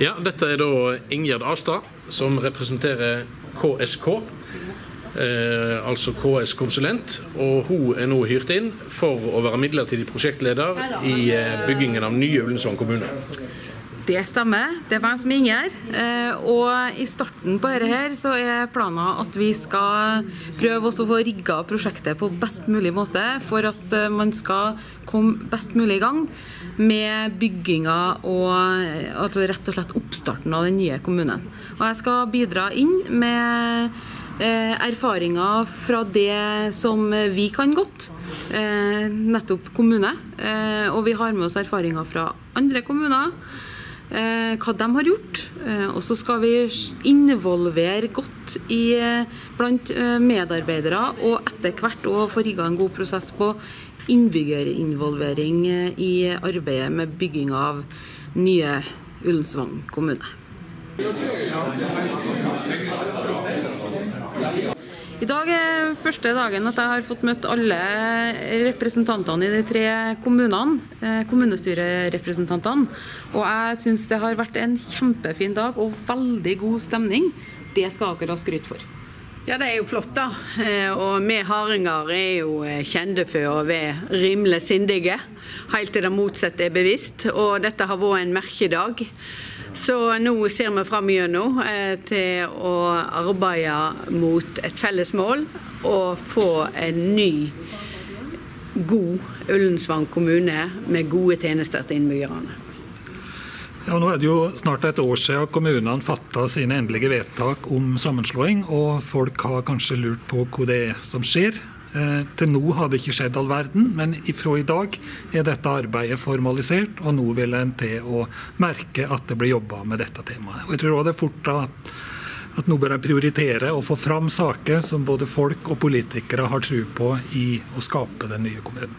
Ja, Dette er da Ingjerd Astad, som representerer KSK. Eh, altså KS Konsulent. Og hun er nå hyrt inn for å være midlertidig prosjektleder i eh, byggingen av nye Ullensvang kommune. Det stemmer. Det er meg som er Ingjerd. Eh, og i starten på dette her så er planen at vi skal prøve å få rigga prosjektet på best mulig måte for at eh, man skal komme best mulig i gang med bygginga og eh, altså rett og slett oppstarten av den nye kommunen. Og jeg skal bidra inn med erfaringer fra det som vi kan godt, nettopp kommune. Og vi har med oss erfaringer fra andre kommuner hva de har gjort. Eh, og så skal vi involvere godt i, eh, blant eh, medarbeidere, og etter hvert òg få rigga en god prosess på innbyggerinvolvering eh, i arbeidet med bygging av nye Ullensvang kommune. I dag er første dagen at jeg har fått møtt alle representantene i de tre kommunene. eh, Kommunestyrerepresentantene. Og jeg syns det har vært en kjempefin dag og veldig god stemning. Det skal dere ha skryt for. Ja, det er jo flott, da. Eh, Og vi hardinger er jo eh, kjente for å være rimelig sindige. Helt til det motsatte er bevisst. Og dette har vært en merkedag. Så nå ser vi fram gjennom eh, til å arbeide mot et felles mål og få en ny, god Ullensvang kommune med gode tjenester til innbyggerne. Ja, nå er det jo snart et år siden kommunene fatta sine endelige vedtak om sammenslåing, og folk har kanskje lurt på hva det er som skjer. Eh, til nå har det ikke skjedd all verden, men ifra i dag er dette arbeidet formalisert, og nå vil en til å merke at det blir jobba med dette temaet. Og jeg tror også det er fort at, at nå bør en prioritere å få fram saker som både folk og politikere har tro på i å skape den nye kommunen.